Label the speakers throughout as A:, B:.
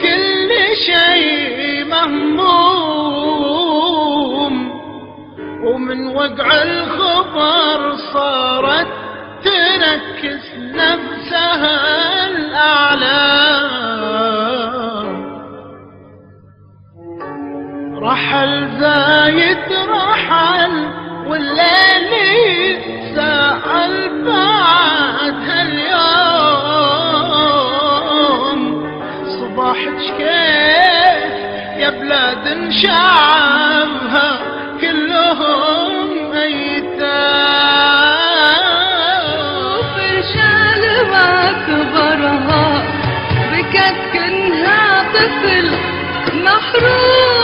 A: كل شيء مهموم. ومن وقع الخبر صارت تنكس نفسها الأعلام رحل زايد رحل والليل يتساءل بعد هاليوم صباحك كيف يا بلاد شعبها كلهم ايتام
B: برجال ما كبرها بكت كنها طفل محروم.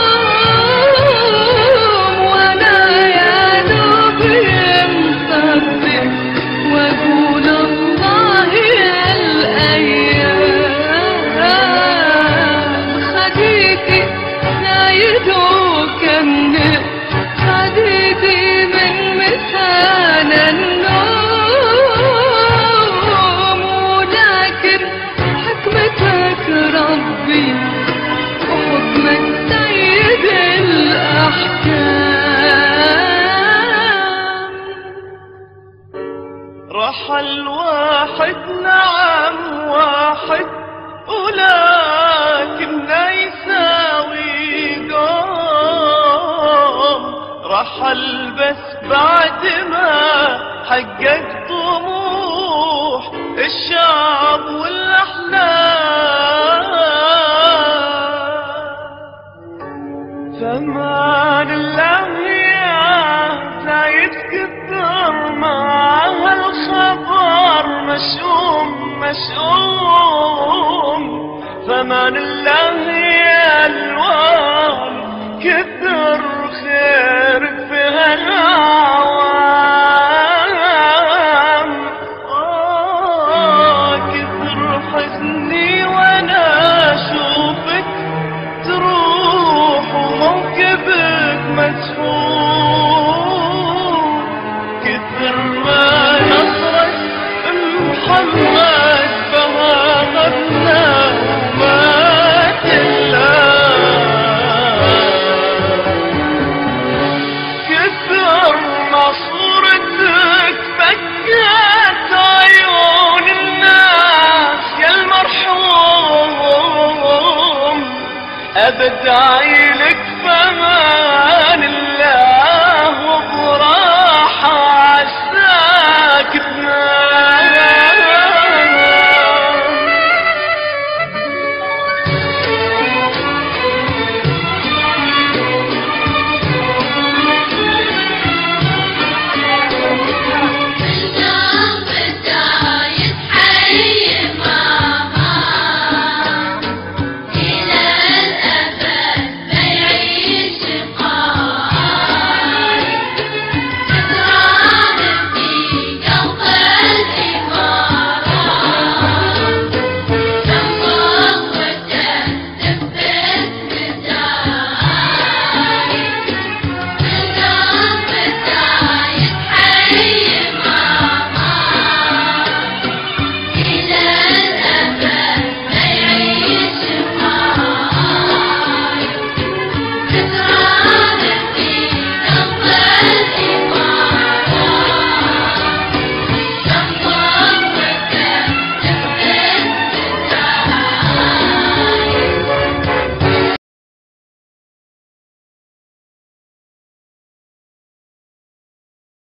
C: رحل واحد نعم واحد ولكن يساوي قوم. رحل بس بعد ما حقق طموح الشعب والأحلام. فمان مشؤوم مشؤوم فمان الله بدايلك فمان